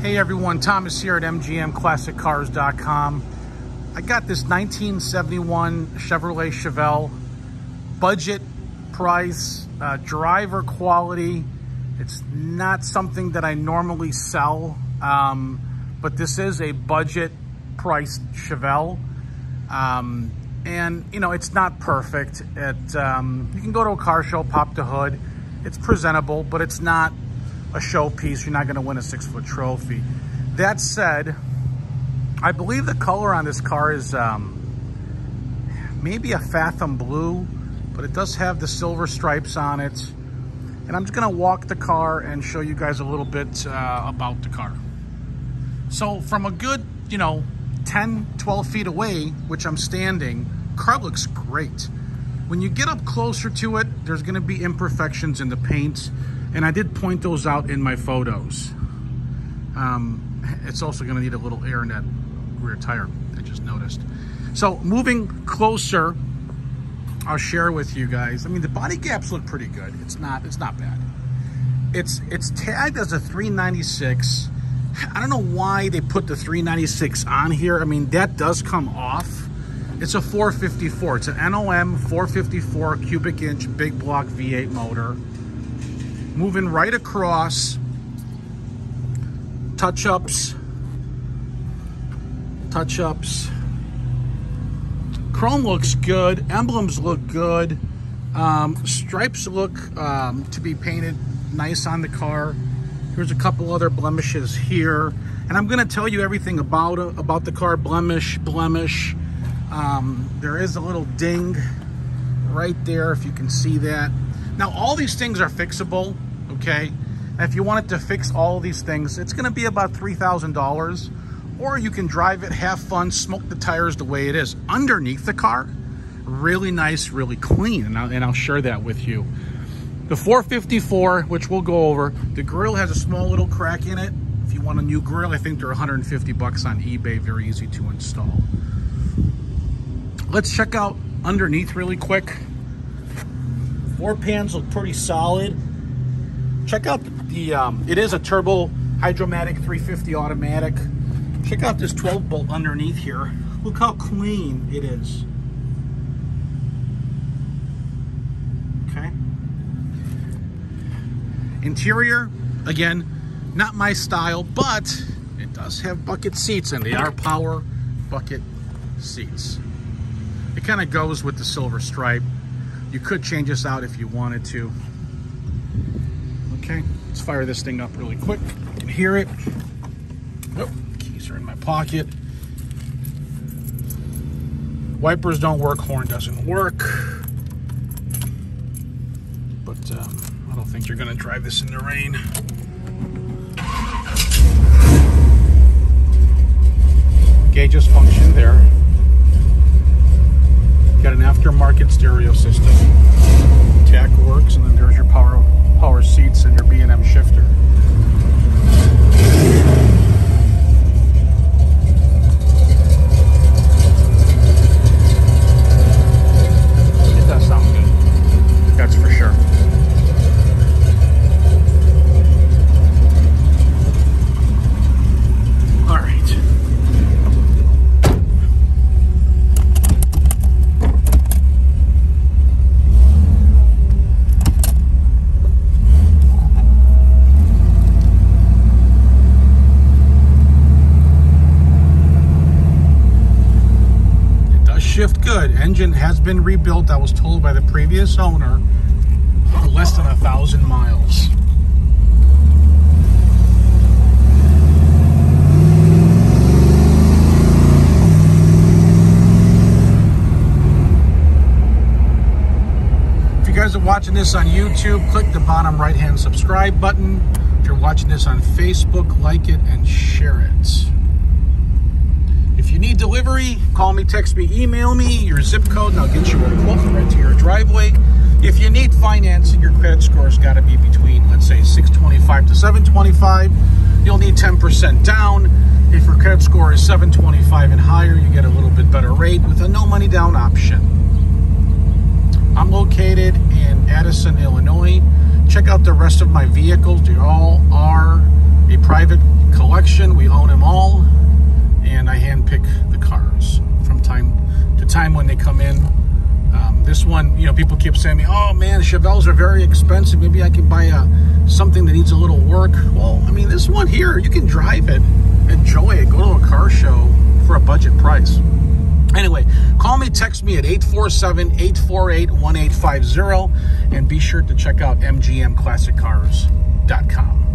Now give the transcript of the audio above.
Hey everyone, Thomas here at MGMClassicCars.com. I got this 1971 Chevrolet Chevelle, budget price, uh, driver quality. It's not something that I normally sell, um, but this is a budget priced Chevelle. Um, and you know, it's not perfect. It, um, you can go to a car show, pop the hood. It's presentable, but it's not a showpiece. You're not going to win a six foot trophy. That said, I believe the color on this car is um, maybe a Fathom blue, but it does have the silver stripes on it. And I'm just going to walk the car and show you guys a little bit uh, about the car. So from a good, you know, 10, 12 feet away, which I'm standing, car looks great. When you get up closer to it, there's gonna be imperfections in the paint, and I did point those out in my photos. Um, it's also gonna need a little air in that rear tire, I just noticed. So moving closer, I'll share with you guys. I mean, the body gaps look pretty good. It's not, it's not bad. It's, it's tagged as a 396. I don't know why they put the 396 on here. I mean, that does come off. It's a 454. It's an NOM 454 cubic inch big block V8 motor. Moving right across. Touch-ups. Touch-ups. Chrome looks good. Emblems look good. Um, stripes look um, to be painted nice on the car. Here's a couple other blemishes here. And I'm gonna tell you everything about, about the car, blemish, blemish. Um, there is a little ding right there, if you can see that. Now, all these things are fixable, okay? And if you wanted to fix all these things, it's gonna be about $3,000 or you can drive it, have fun, smoke the tires the way it is. Underneath the car, really nice, really clean, and I'll, and I'll share that with you. The 454, which we'll go over, the grill has a small little crack in it. If you want a new grill, I think they're 150 bucks on eBay, very easy to install. Let's check out underneath really quick. Floor pans look pretty solid. Check out the, um, it is a turbo hydromatic 350 automatic. Check out this 12 bolt underneath here. Look how clean it is. Okay. Interior, again, not my style, but it does have bucket seats and they are power bucket seats. It kind of goes with the silver stripe. You could change this out if you wanted to. Okay, let's fire this thing up really quick. You can hear it. Oh, keys are in my pocket. Wipers don't work, horn doesn't work. But um, I don't think you're gonna drive this in the rain. Gauges function there. Got an aftermarket stereo system. tach works, and then there's your power seats and your B&M shifter. It does sound good. That's for sure. All right. It does shift good. Engine has been rebuilt, I was told by the previous owner, for less than a thousand miles. If you guys are watching this on YouTube, click the bottom right hand subscribe button. If you're watching this on Facebook, like it and share it. If you need delivery, call me, text me, email me your zip code, and I'll get you a quote right to your driveway. If you need financing, your credit score's got to be between, let's say, 625 to 725. You'll need 10% down. If your credit score is 725 and higher, you get a little bit better rate with a no money down option. I'm located in Addison, Illinois. Check out the rest of my vehicles. They all are a private collection. We own them all, and I handpick the cars from time to time when they come in. Um, this one, you know, people keep saying me, "Oh man, Chevelles are very expensive. Maybe I can buy a something that needs a little work." Well, I mean, this one here, you can drive it, enjoy it, go to a car show for a budget price. Anyway, call me, text me at 847 848 1850, and be sure to check out mgmclassiccars.com.